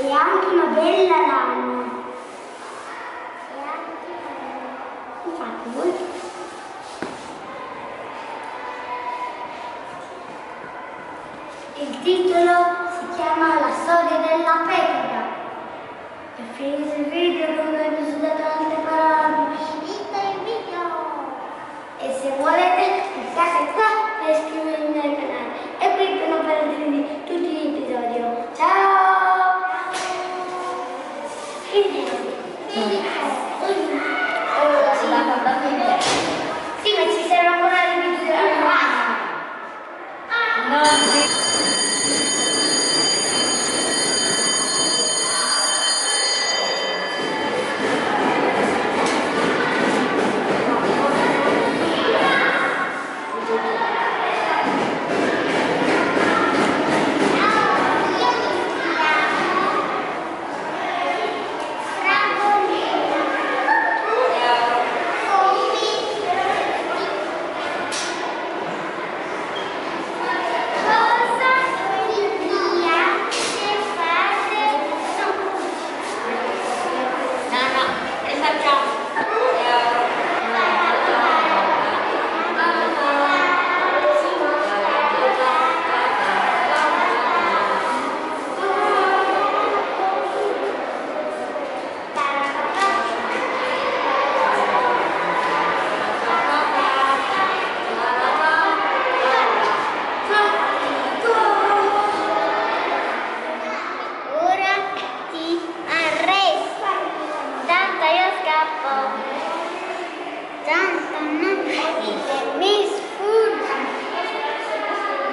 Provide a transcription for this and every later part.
e anche una bella lana. Infatti Il titolo si chiama La storia della pecora. E finito il video.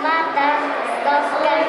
Mata, dos, tres,